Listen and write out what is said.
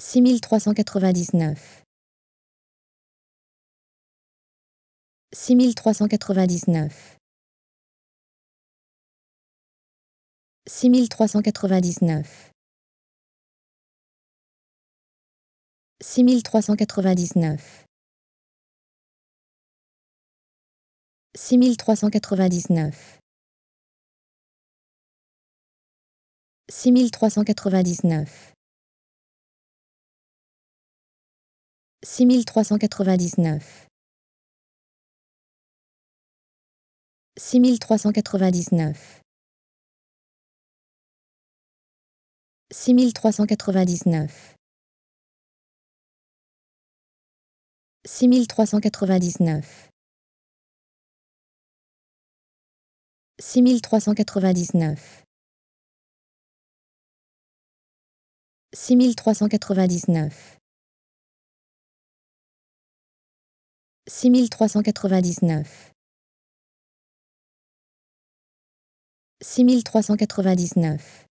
six mille trois cent quatre-vingt-dix-neuf. six mille trois cent quatre-vingt-dix-neuf. six mille trois cent quatre-vingt-dix-neuf. six mille trois cent quatre-vingt-dix-neuf. six mille trois cent quatre-vingt-dix-neuf. six mille trois cent quatre-vingt-dix-neuf. six mille trois cent quatre-vingt-dix-neuf. six mille trois cent quatre-vingt-dix-neuf. six mille trois cent quatre-vingt-dix-neuf. six mille trois cent quatre-vingt-dix-neuf. six mille trois cent quatre-vingt-dix-neuf. six mille trois cent quatre-vingt-dix-neuf. six mille trois cent quatre-vingt-dix-neuf.